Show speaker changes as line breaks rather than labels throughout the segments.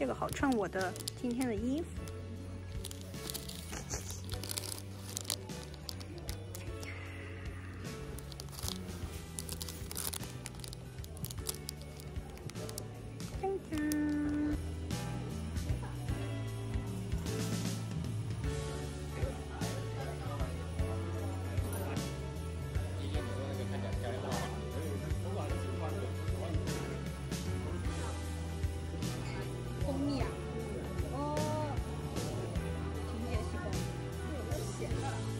这个好衬我的今天的衣服。Yeah.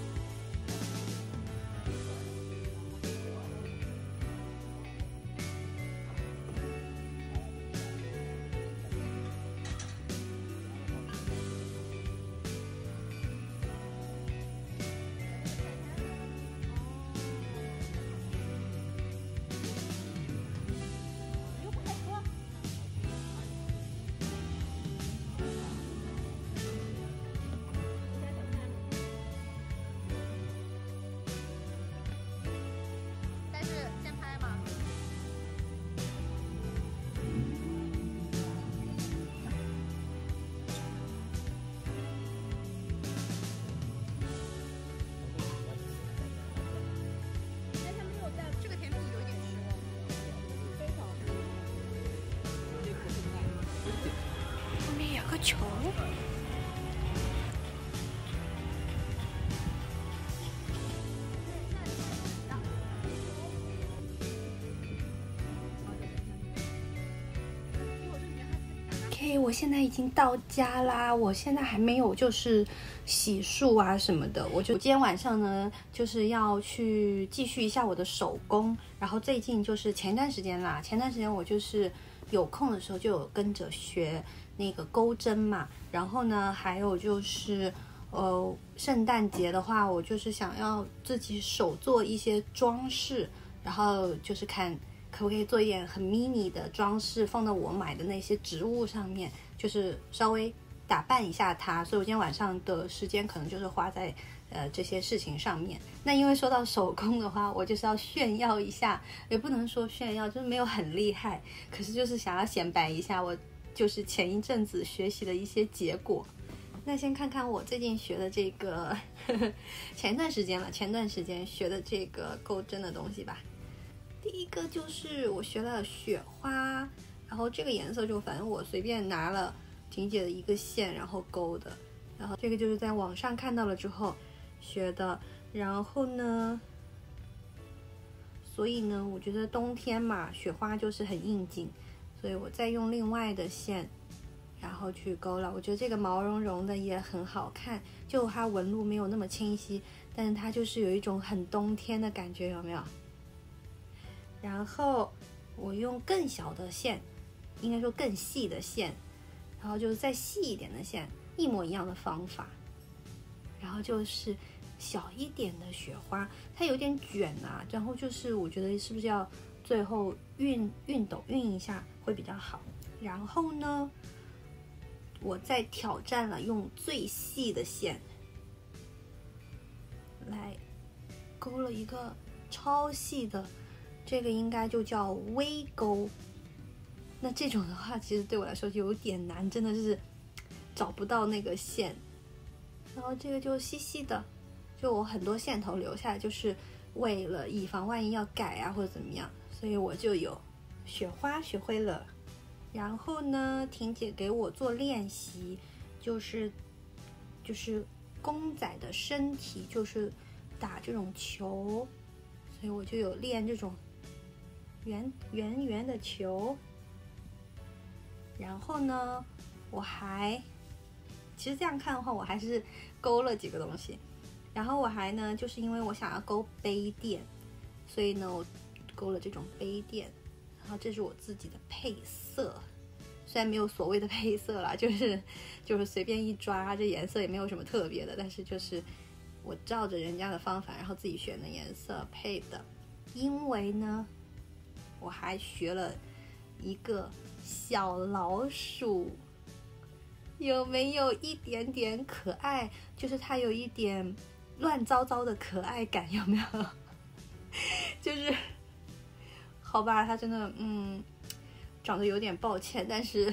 球。OK，我现在已经到家啦。我现在还没有就是洗漱啊什么的。我就今天晚上呢，就是要去继续一下我的手工。然后最近就是前段时间啦，前段时间我就是有空的时候就有跟着学。那个钩针嘛，然后呢，还有就是，呃，圣诞节的话，我就是想要自己手做一些装饰，然后就是看可不可以做一点很 mini 的装饰，放到我买的那些植物上面，就是稍微打扮一下它。所以我今天晚上的时间可能就是花在呃这些事情上面。那因为说到手工的话，我就是要炫耀一下，也不能说炫耀，就是没有很厉害，可是就是想要显摆一下我。就是前一阵子学习的一些结果。那先看看我最近学的这个，前段时间了，前段时间学的这个钩针的东西吧。第一个就是我学了雪花，然后这个颜色就反正我随便拿了婷姐的一个线，然后钩的。然后这个就是在网上看到了之后学的。然后呢，所以呢，我觉得冬天嘛，雪花就是很应景。所以我再用另外的线，然后去勾了。我觉得这个毛茸茸的也很好看，就它纹路没有那么清晰，但是它就是有一种很冬天的感觉，有没有？然后我用更小的线，应该说更细的线，然后就是再细一点的线，一模一样的方法。然后就是小一点的雪花，它有点卷啊，然后就是我觉得是不是要？最后熨熨斗熨一下会比较好。然后呢，我再挑战了用最细的线来勾了一个超细的，这个应该就叫微勾。那这种的话，其实对我来说就有点难，真的是找不到那个线。然后这个就细细的，就我很多线头留下来，就是为了以防万一要改啊或者怎么样。所以我就有雪花学会了，然后呢，婷姐给我做练习，就是就是公仔的身体，就是打这种球，所以我就有练这种圆圆圆的球。然后呢，我还其实这样看的话，我还是勾了几个东西。然后我还呢，就是因为我想要勾杯垫，所以呢，我。勾了这种杯垫，然后这是我自己的配色，虽然没有所谓的配色啦，就是就是随便一抓，这颜色也没有什么特别的，但是就是我照着人家的方法，然后自己选的颜色配的。因为呢，我还学了一个小老鼠，有没有一点点可爱？就是它有一点乱糟糟的可爱感，有没有？就是。好吧，它真的，嗯，长得有点抱歉，但是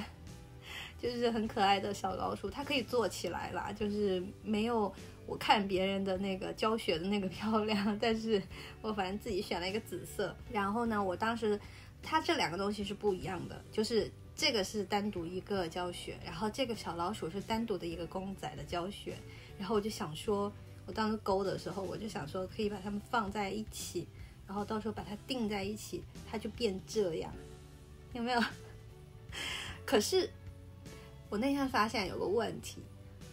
就是很可爱的小老鼠，它可以坐起来啦，就是没有我看别人的那个教学的那个漂亮，但是我反正自己选了一个紫色。然后呢，我当时它这两个东西是不一样的，就是这个是单独一个教学，然后这个小老鼠是单独的一个公仔的教学。然后我就想说，我当时勾的时候，我就想说可以把它们放在一起，然后到时候把它定在一起，它就变这样，有没有？可是。我那天发现有个问题，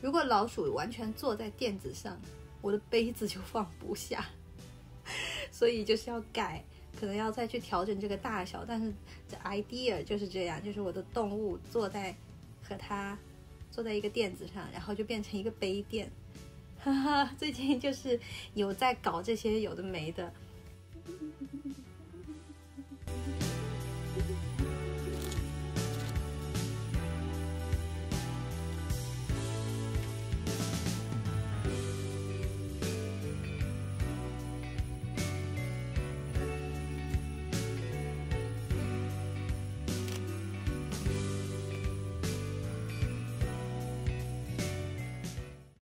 如果老鼠完全坐在垫子上，我的杯子就放不下，所以就是要改，可能要再去调整这个大小。但是这 idea 就是这样，就是我的动物坐在和它坐在一个垫子上，然后就变成一个杯垫。哈哈，最近就是有在搞这些有的没的。